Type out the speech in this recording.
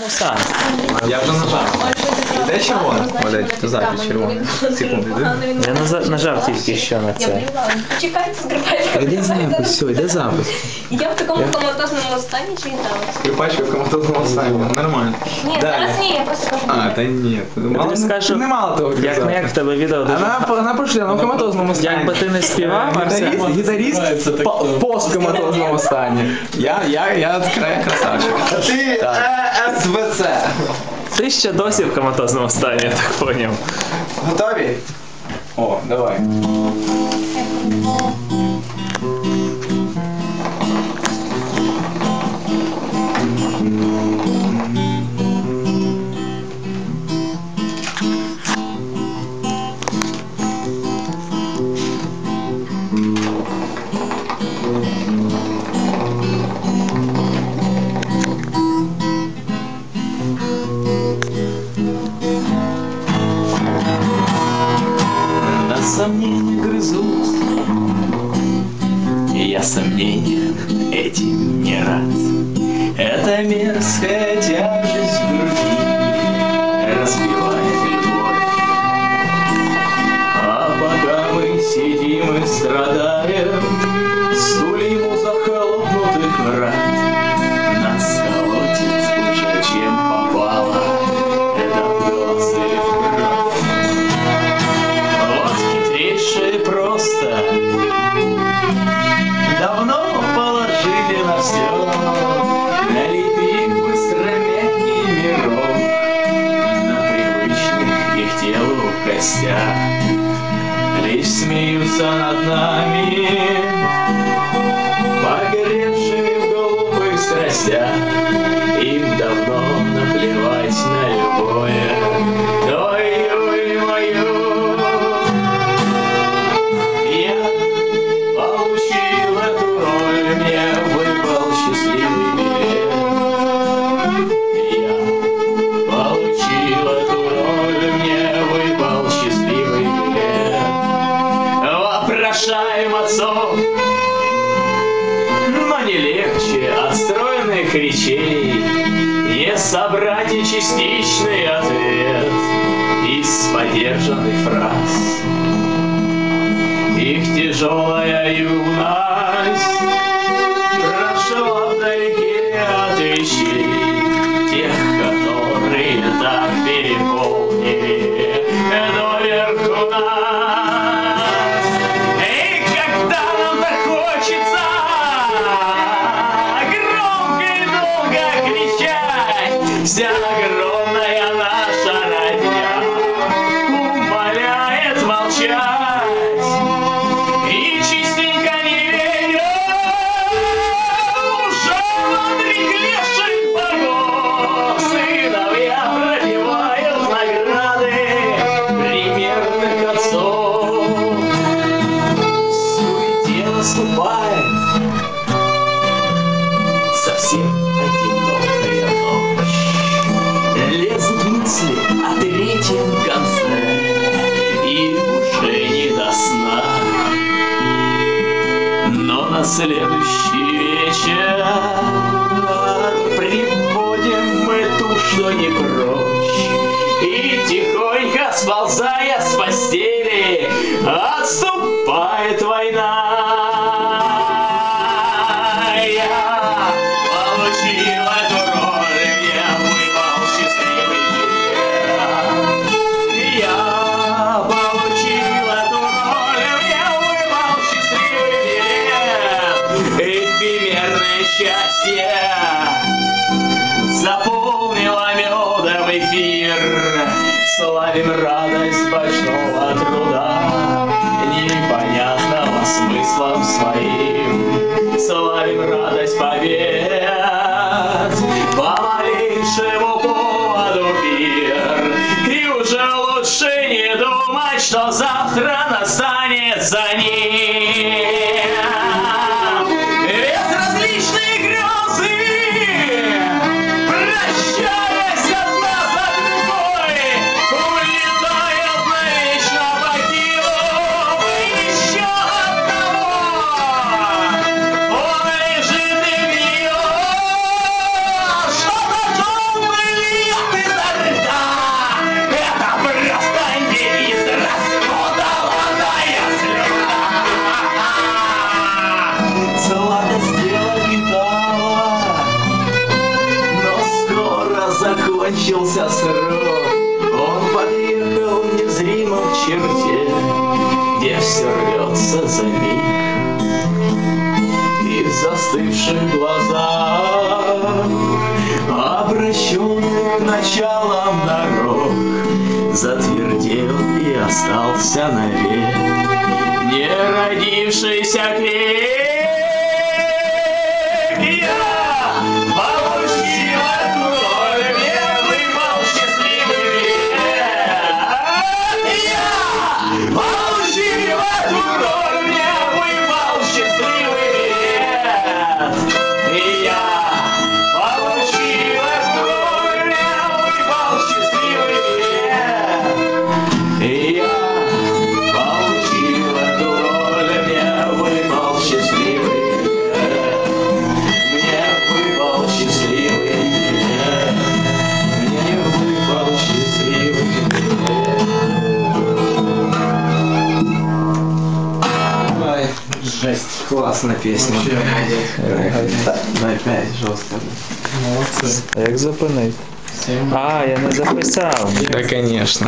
Мусан. Я вже нажав. Іде червоне? Оля, то запись червона. Секунду, йде? Я наза- нажав тільки що на це. Почекайте, скрипачка. Іде запис, все, йде запис. Я в такому коматозному стані чи грала? Скрипачка в коматозному стані, нормально. Ні, зараз ні, я просто кажу. А, та ні. Мало, тобі скажу, не мало того Як не як в тебе відео дуже. Вона, вона пошла, вона в коматозному стані. Якби ти не співав, Арсен, Гітаріст, гітаріст по- в посткоматозному стані. Я, я, я край красавчик. Ти Так. СВЦ. ти ще досі в коматозному стані, я так поняв. Готові? О, давай. Сомнения грызут. И я сомнениям этим не рад Это мерзкая тяжесть положили на все Налепив быстро мягкий На привычных их телу костях. Лишь смеются над нами Погревшие в голубых страстях стройных речей Не собрать и частичный ответ из подержанных фраз. Их тяжелая юность счастье заполнило медом эфир. Славим радость большого труда, непонятного смыслом своим. Славим радость побед, по малейшему поводу пир. И уже лучше не думать, что завтра настанет кончился срок, он подъехал в черте, где все рвется за миг. И в застывших глазах, обращенных к началам дорог, затвердел и остался навек не родившийся крик. Жесть. Классная песня. Дай пять, жестко. Молодцы. Як зупинити? А, я не записав. Да, конечно.